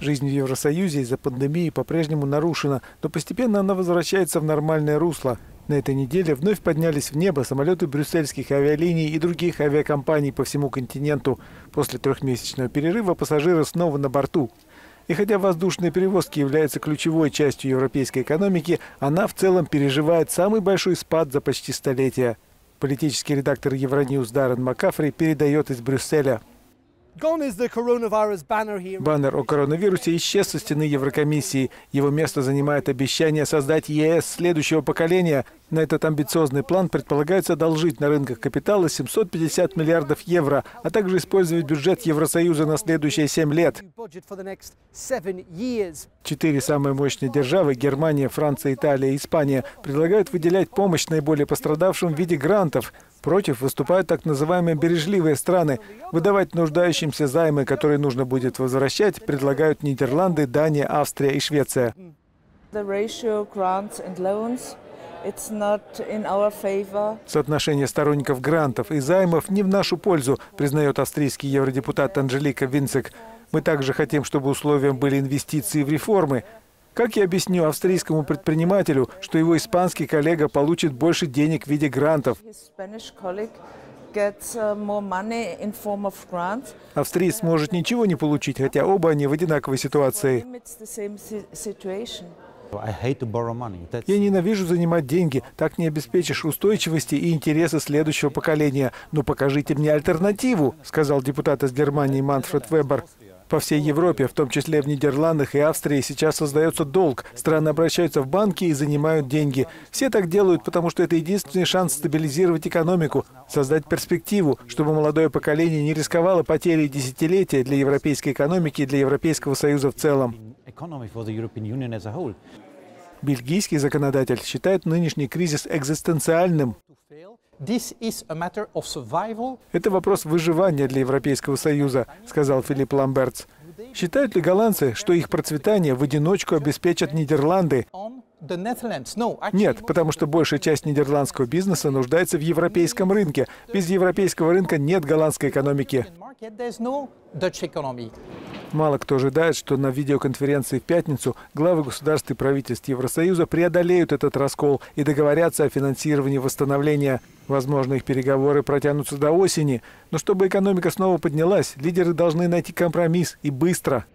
Жизнь в Евросоюзе из-за пандемии по-прежнему нарушена, но постепенно она возвращается в нормальное русло. На этой неделе вновь поднялись в небо самолеты брюссельских авиалиний и других авиакомпаний по всему континенту. После трехмесячного перерыва пассажиры снова на борту. И хотя воздушные перевозки являются ключевой частью европейской экономики, она в целом переживает самый большой спад за почти столетие. Политический редактор Евроньюз Даррен Макафри передает из Брюсселя. Баннер о коронавирусе исчез со стены Еврокомиссии. Его место занимает обещание создать ЕС следующего поколения. На этот амбициозный план предполагается одолжить на рынках капитала 750 миллиардов евро, а также использовать бюджет Евросоюза на следующие семь лет. Четыре самые мощные державы – Германия, Франция, Италия и Испания – предлагают выделять помощь наиболее пострадавшим в виде грантов – Против выступают так называемые бережливые страны. Выдавать нуждающимся займы, которые нужно будет возвращать, предлагают Нидерланды, Дания, Австрия и Швеция. Соотношение сторонников грантов и займов не в нашу пользу, признает австрийский евродепутат Анжелика Винцек. Мы также хотим, чтобы условием были инвестиции в реформы. Как я объясню австрийскому предпринимателю, что его испанский коллега получит больше денег в виде грантов? Австриец может ничего не получить, хотя оба они в одинаковой ситуации. Я ненавижу занимать деньги. Так не обеспечишь устойчивости и интересы следующего поколения. Но покажите мне альтернативу, сказал депутат из Германии Манфред Вебер. По всей Европе, в том числе в Нидерландах и Австрии, сейчас создается долг. Страны обращаются в банки и занимают деньги. Все так делают, потому что это единственный шанс стабилизировать экономику, создать перспективу, чтобы молодое поколение не рисковало потерей десятилетия для европейской экономики и для Европейского Союза в целом. Бельгийский законодатель считает нынешний кризис экзистенциальным. Это вопрос выживания для Европейского Союза, сказал Филипп Ламбертс. Считают ли голландцы, что их процветание в одиночку обеспечат Нидерланды? Нет, потому что большая часть нидерландского бизнеса нуждается в европейском рынке. Без европейского рынка нет голландской экономики. Мало кто ожидает, что на видеоконференции в пятницу главы государств и правительств Евросоюза преодолеют этот раскол и договорятся о финансировании восстановления. Возможно, их переговоры протянутся до осени. Но чтобы экономика снова поднялась, лидеры должны найти компромисс и быстро.